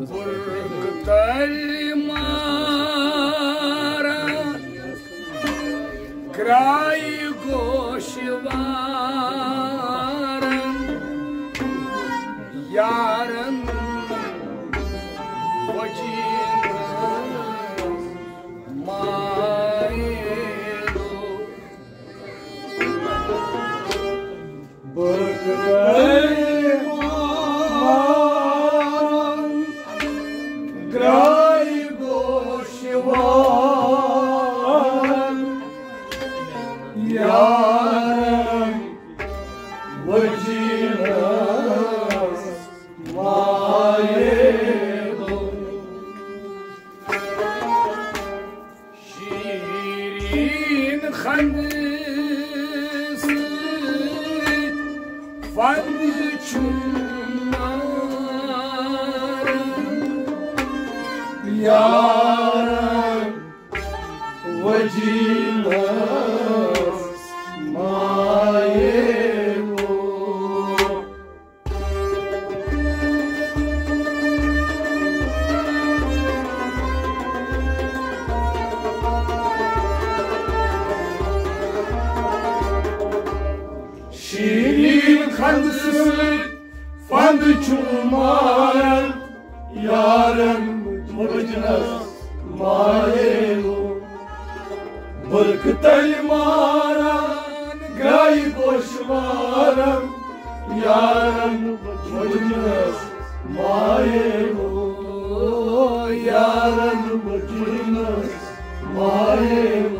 Burgutălmara Край Goșivară true. Yarın Vacinas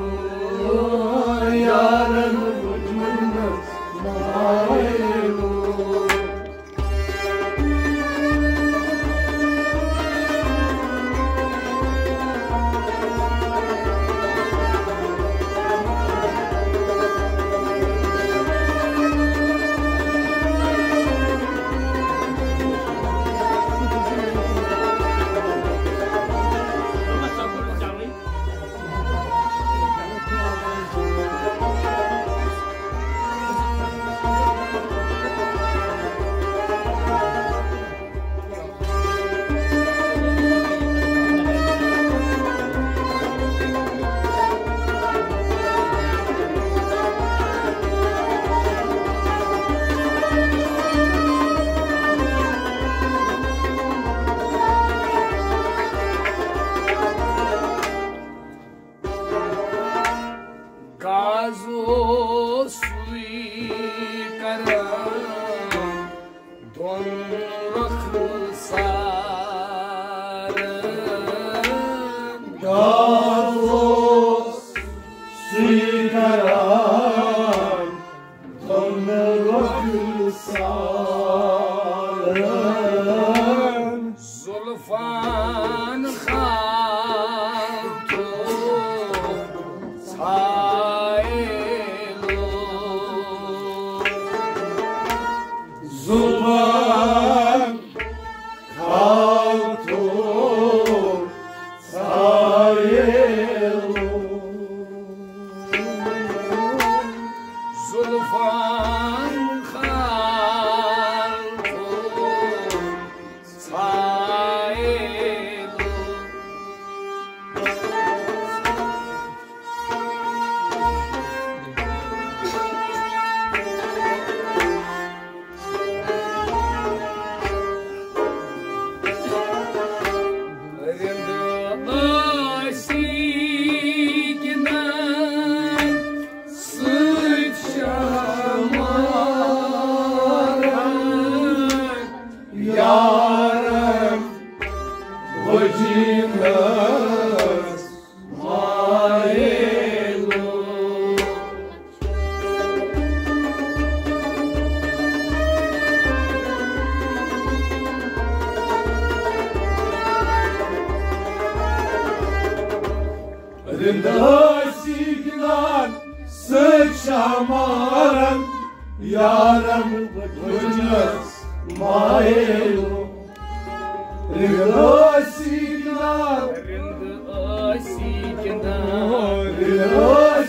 Senhor.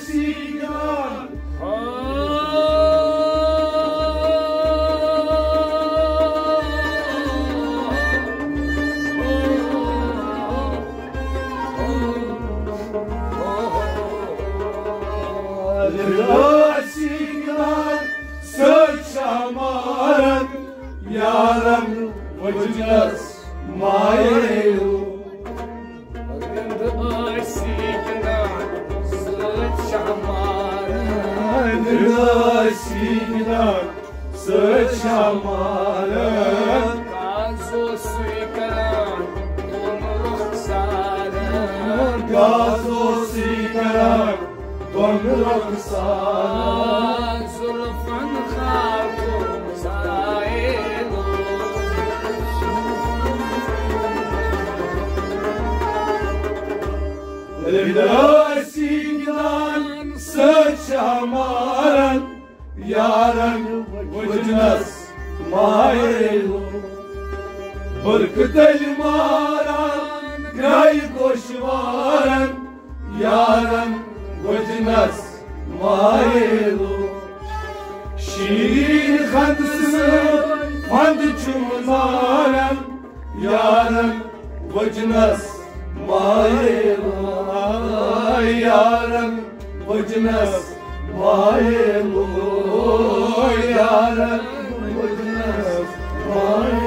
Levdasigdan sıçamaran Yaran vıcnas mayelu Bırkıt elmaran Gray koşvaran Yaran vıcnas mayelu Şirin handısı Fandı çumaran Yaran vıcnas vıcnas mayelu Yaran vıcnas mayelu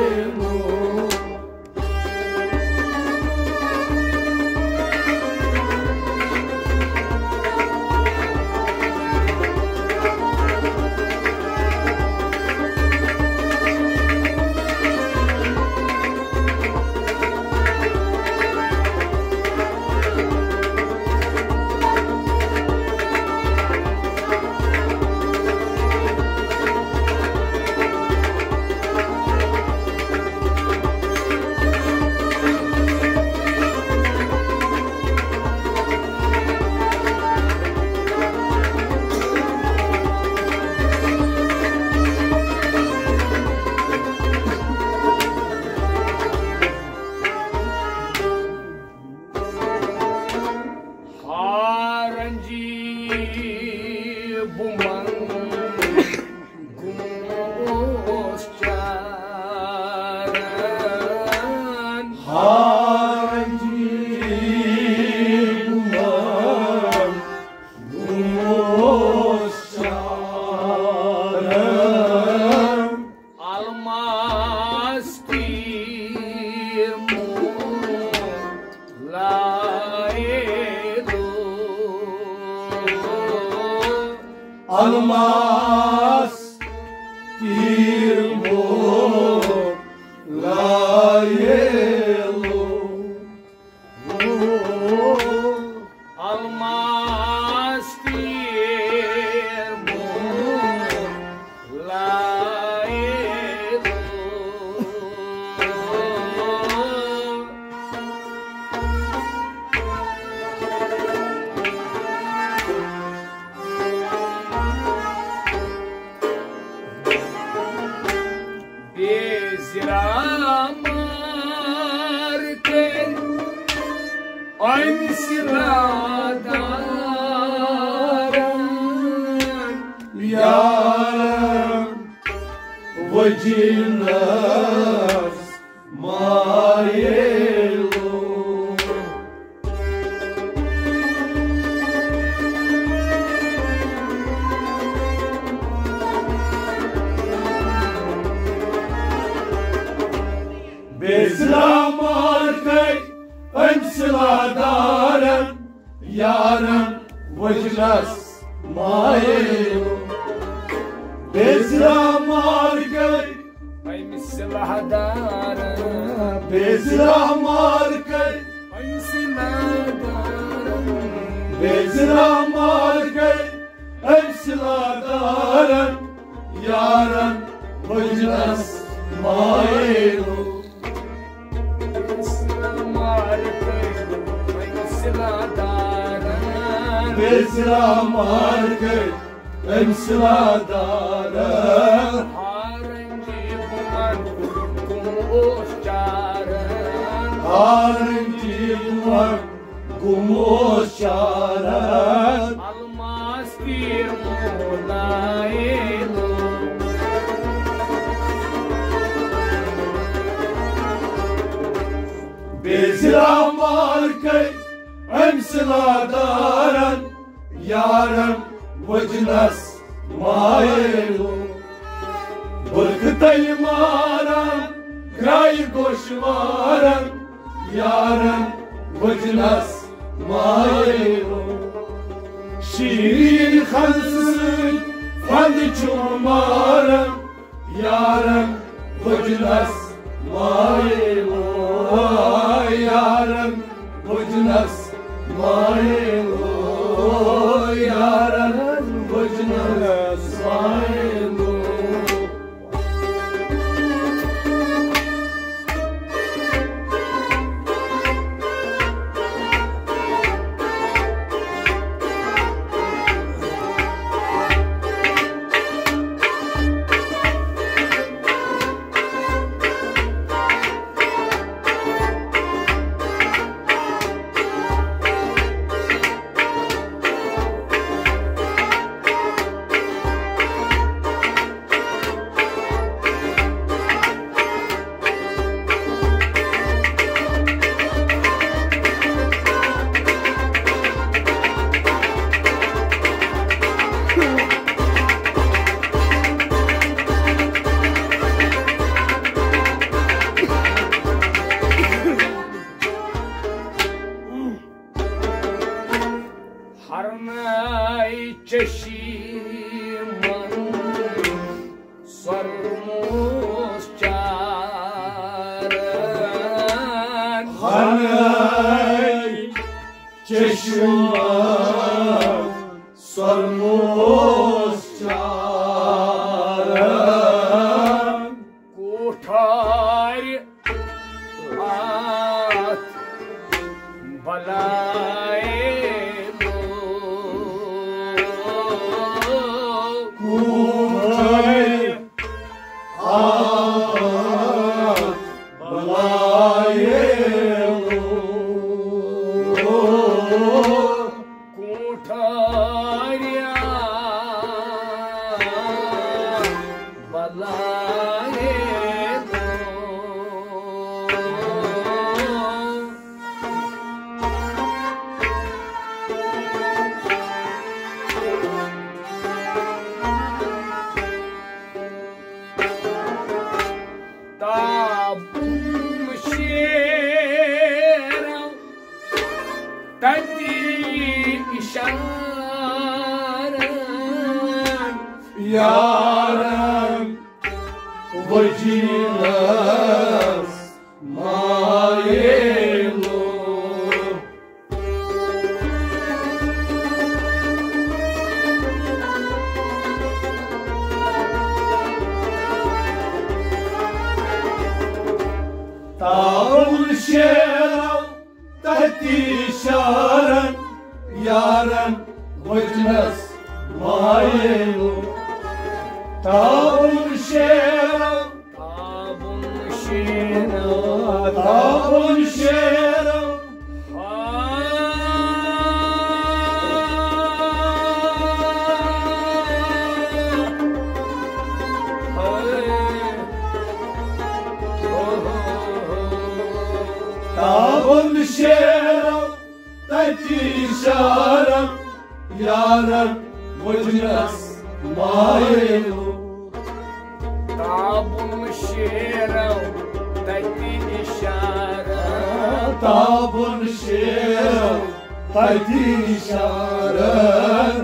Almaz Harınki duvar Gumuz çaren Almas bir mulayelo Bezramarkay Emsiladaren Yarım vıcınas mayelu Bırkıtay maran Kraj koşmaran Yarım vıcınas mayelu Şirin hansın Fandı çumarım Yarım vıcınas mayelu Yarım vıcınas mailu yaran vajnas mailu Hanay çeşmen sarmış çaren Tadi işaret Yarem vacillas Tabul şerav tahti şaren Yaren vacillas mailu Tabum şera Tadi işaret Tabun şerav tahti şaren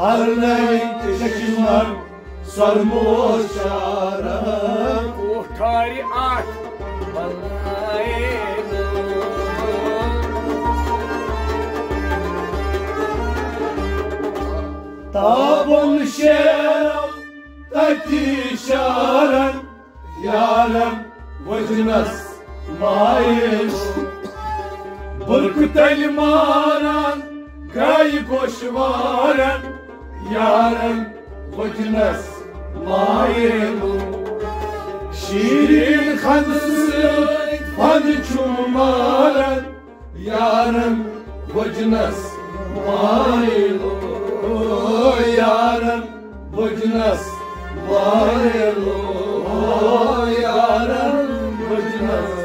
Harneyiz düşman sarmış çaren Kurtar at balayı Tabun şerav tahti şaren Yaren vacillas mailu Bırkıt elmaran Gay koşvaran Yaren vacillas mailu Şirin kadısı Fadı çumaran Yaren vacillas mailu Yaren vacillas mailu Yaren vacillas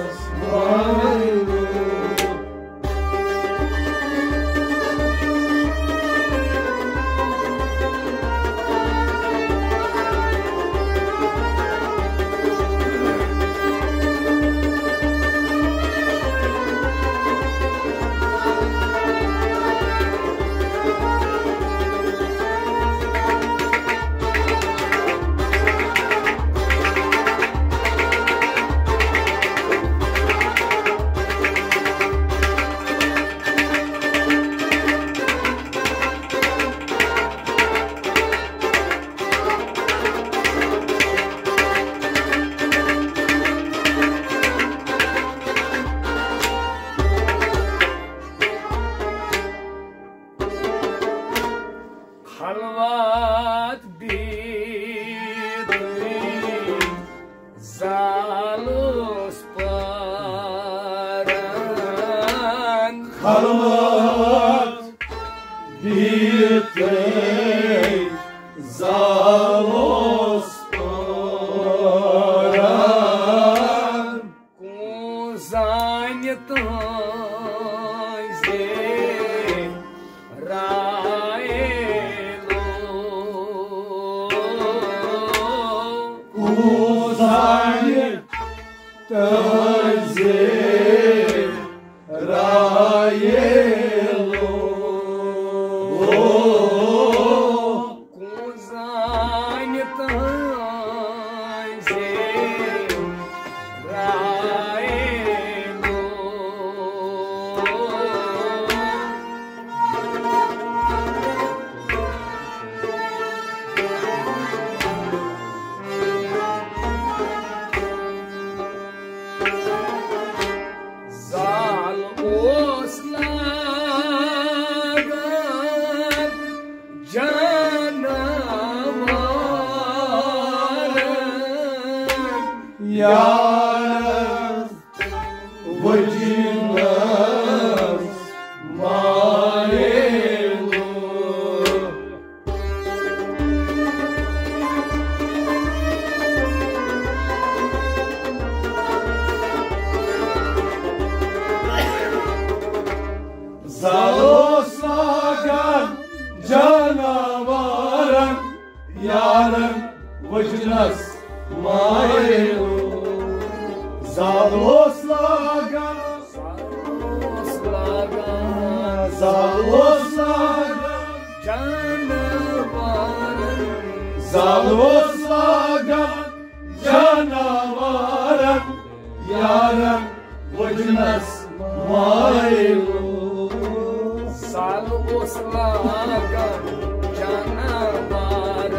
Zaloslagan oslagan Zaloslagan canavarın Zaloslagan canavarın Yarın vacınız mayelu Sal oslagan canavarın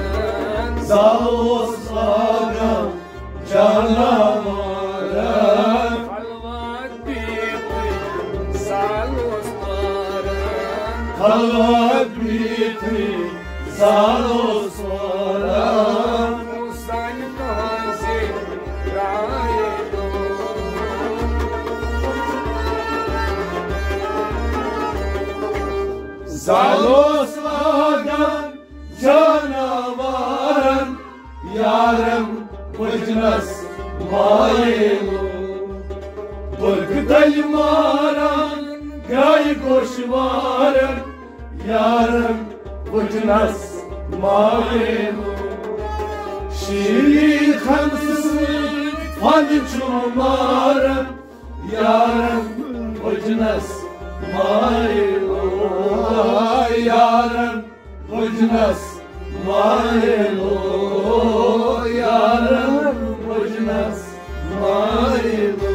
mayelu Bırkıtay maran Gay koşvarın Yarım vıcnas mayelu Şiir kamsızın Fançumarın Yarım vıcnas mayelu Yarım vıcnas mayelu Yarım vıcnas mayelu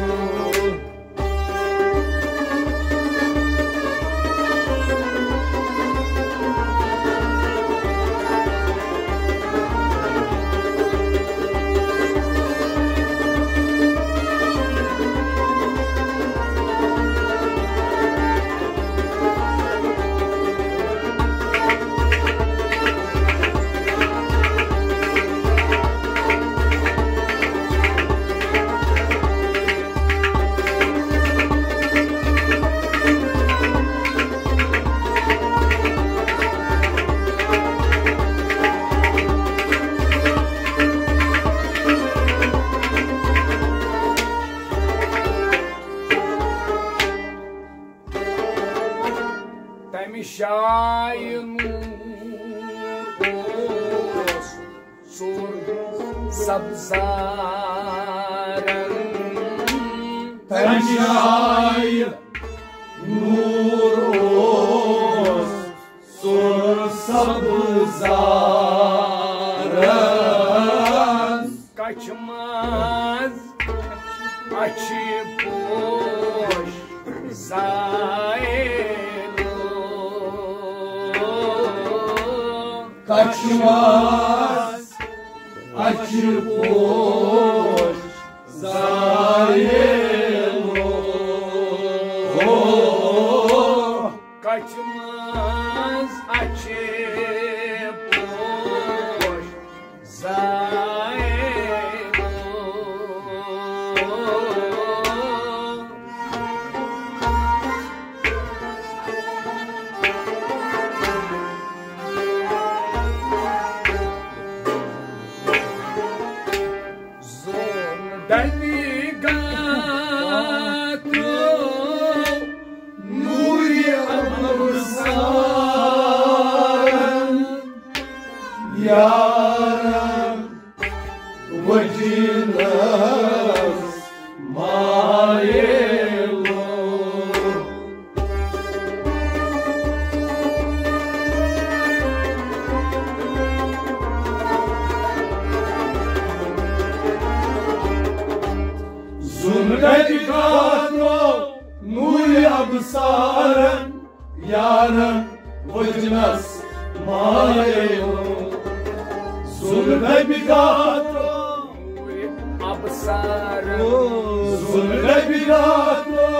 Zulmedicato Nuri absaran Yaran Vacinas Mayelo Zulmedicato absarım Zulmedicato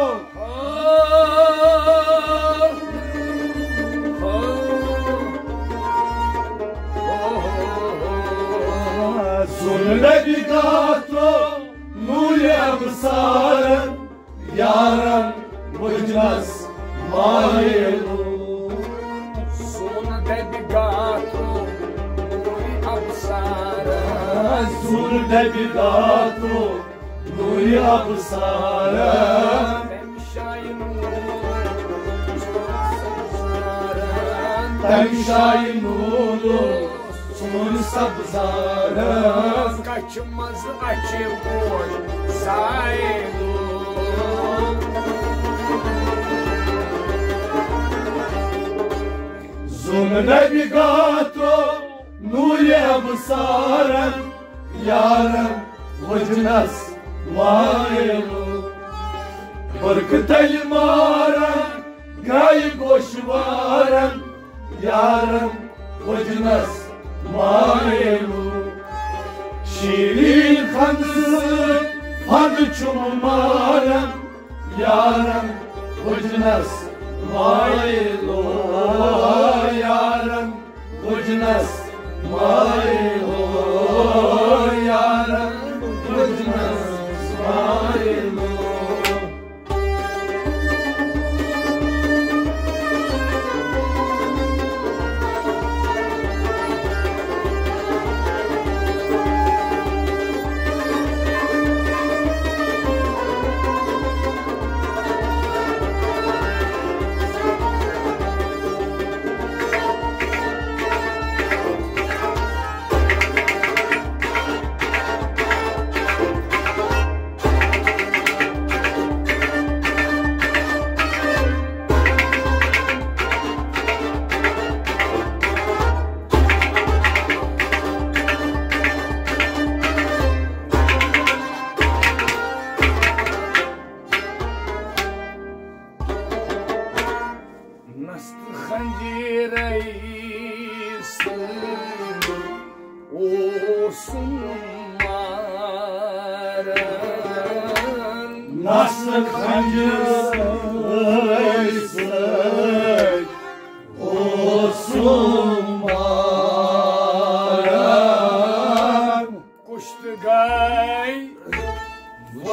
Zulmedicato Nuri absaran Yaran Vacinas Mayelo Sono dedicato Nuri absarım Zul debidato Nuri absara Temşay nuru Sun sabzara Kaçmaz açıp boş Zul debidato Nuri absara Yaran Vajnas Mayelu Barkı telmaran Gayb koşvaran Yaran Vajnas Mayelu Şirin kandı Hadı çumumaran Yaran Yaran Vajnas Mayelu Yaran Vajnas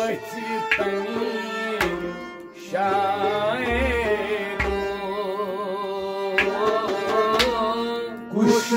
श कुश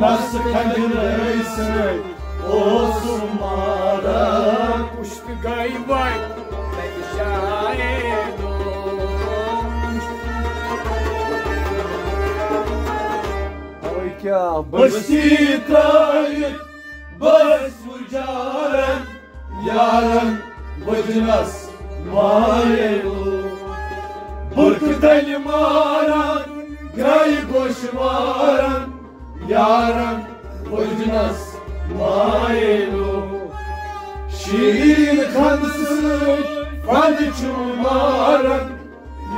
Nasıl maran Uçtu gaybay Ben şahidim Basti tayit Bas mücaren Yarın Vıcnas Mayelu Burkuteli maran Gay koşmaran Yarın Vıcnas Mayelu Şiir kanısı Fadi çumaran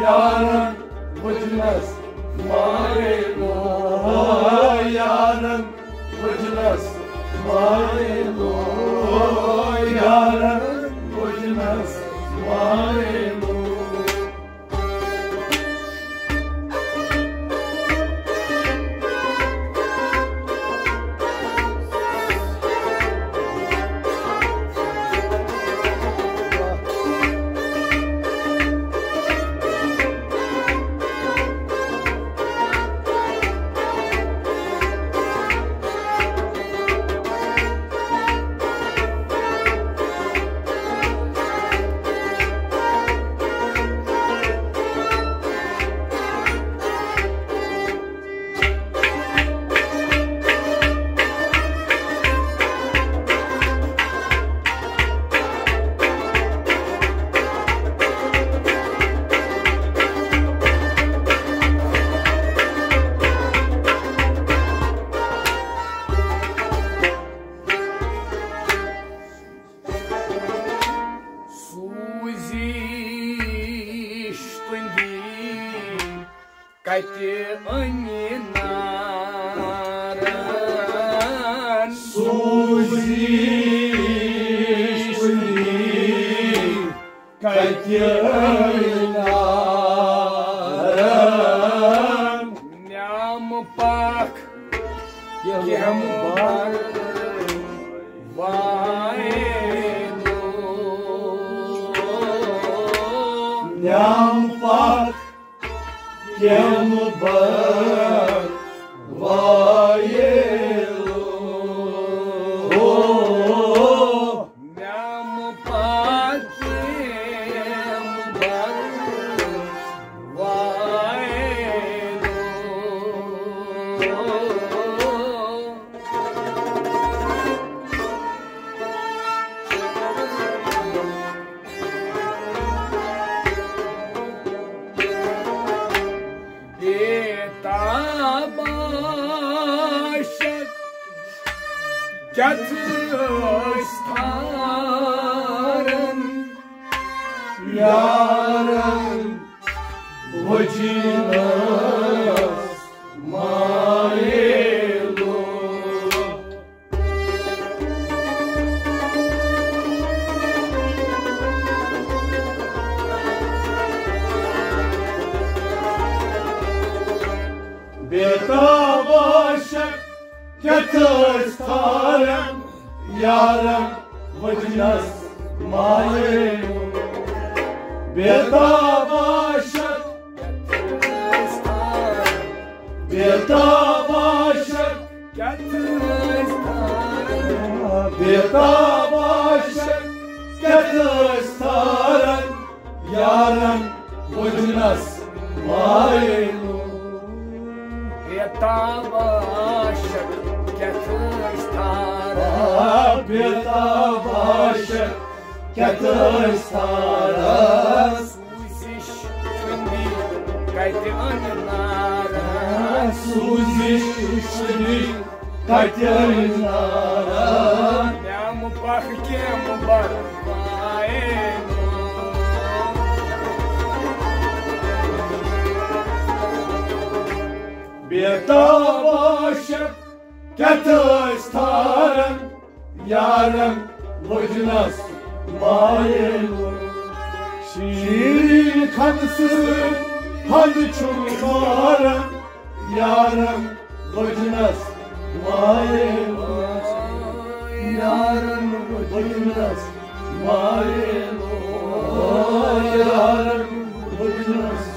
Yarın Vıcnas Mayelu Yarın Vıcnas Mayelu Yarın Vıcnas Mayelu Yeah. Gatıstarın Yarın Vıcınız Yarın Vıcınız Mayelu Beta başak. Gatıstarın Beta başak. Gatıstarın Beta başak. Gatıstarın Yarın Vıcınız Mayelu Beta Sveta baixa, que të staras Suzish të ndi, kaj të anënara Suzish të ndi, kaj que anënara Jam pahë kemë barë, pae Bieta başa, Yarın Vıcnas Bayıl Şirin kanısın Hadi çulgarın Yarın Vıcnas Bayıl Yarın Vıcnas Bayıl Yarın Vıcnas